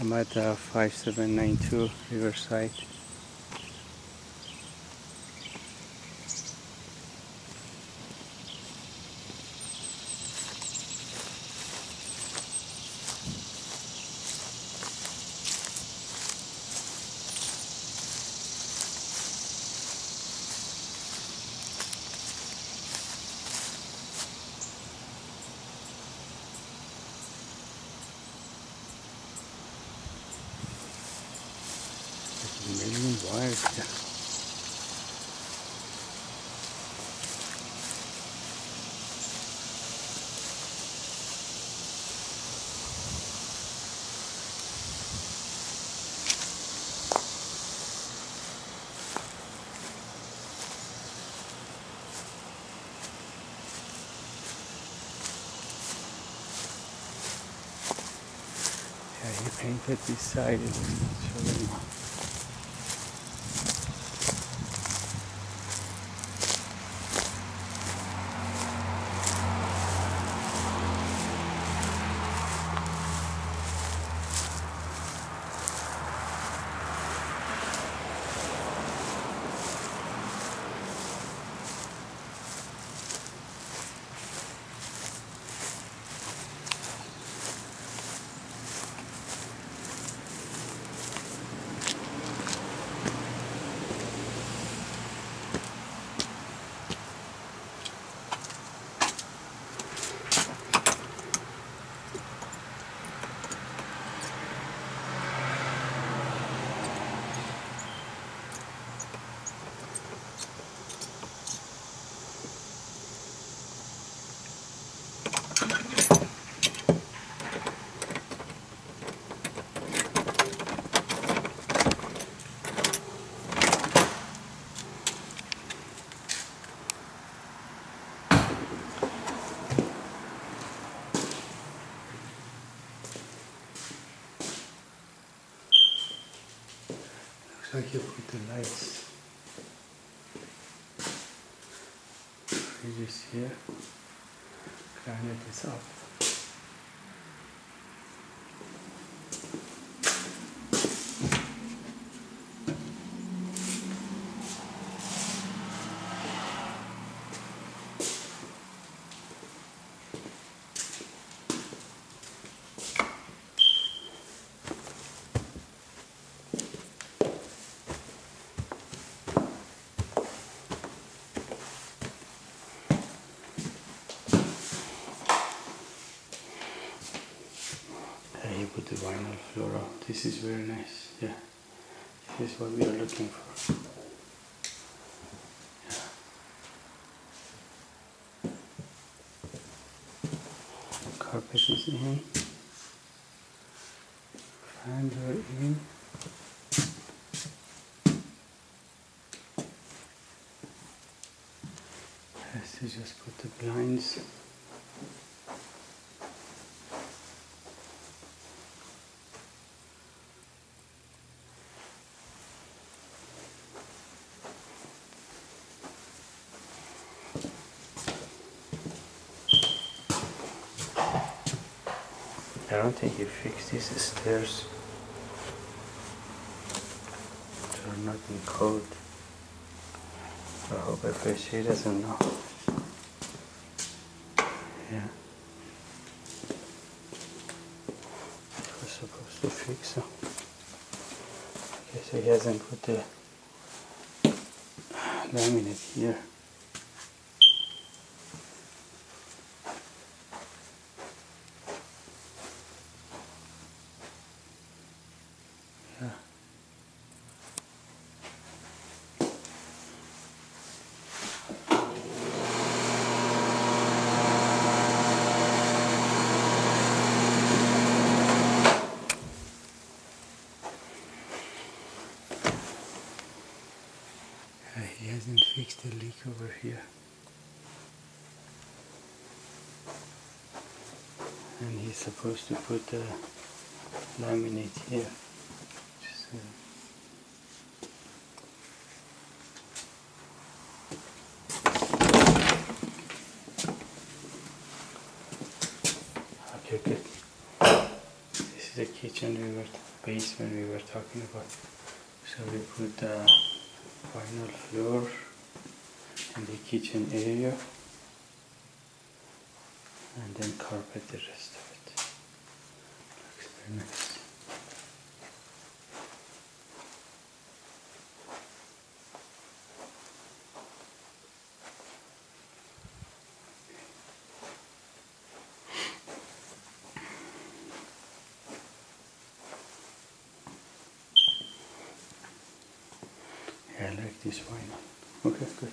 I'm at uh, 5792 Riverside. Wires painted this side. Like you put the lights. Fridge is here. Granite is up. Yeah, you put the vinyl floral. This is very nice. Yeah, this is what we are looking for. Yeah. Carpet is in. Are in. To just put the blinds. I don't think you fixed these stairs. They're not in code. I hope FSC doesn't know. Yeah. We're supposed to fix them. Okay, so he hasn't put the laminate here. Yeah. Uh, he the leak over here. And he's supposed to put the laminate here. Just, uh, Okay, good. This is the kitchen we were basement we were talking about. So we put the vinyl floor the kitchen area and then carpet the rest of it. Looks very nice. I like this vinyl. Okay, good.